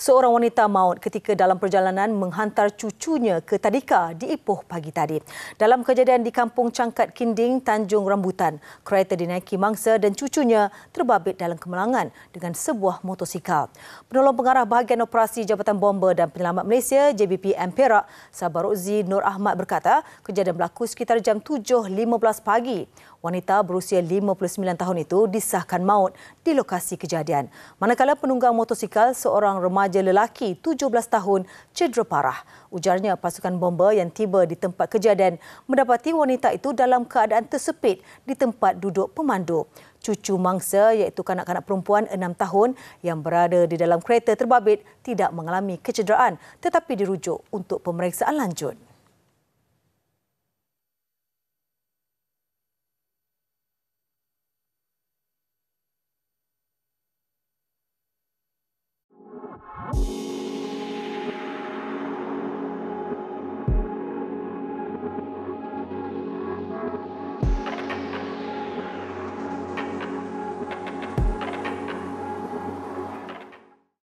Seorang wanita maut ketika dalam perjalanan menghantar cucunya ke tadika di Ipoh pagi tadi. Dalam kejadian di Kampung Cangkat Kinding, Tanjung Rambutan, kereta dinaiki mangsa dan cucunya terbabit dalam kemalangan dengan sebuah motosikal. Penolong pengarah bahagian operasi Jabatan Bomba dan Penyelamat Malaysia JBP Perak, Sabarozi Nur Ahmad berkata, kejadian berlaku sekitar jam 7.15 pagi. Wanita berusia 59 tahun itu disahkan maut di lokasi kejadian. Manakala penunggang motosikal seorang remaja lelaki 17 tahun cedera parah. Ujarnya pasukan bomba yang tiba di tempat kejadian mendapati wanita itu dalam keadaan tersepit di tempat duduk pemandu. Cucu mangsa iaitu kanak-kanak perempuan 6 tahun yang berada di dalam kereta terbabit tidak mengalami kecederaan tetapi dirujuk untuk pemeriksaan lanjut.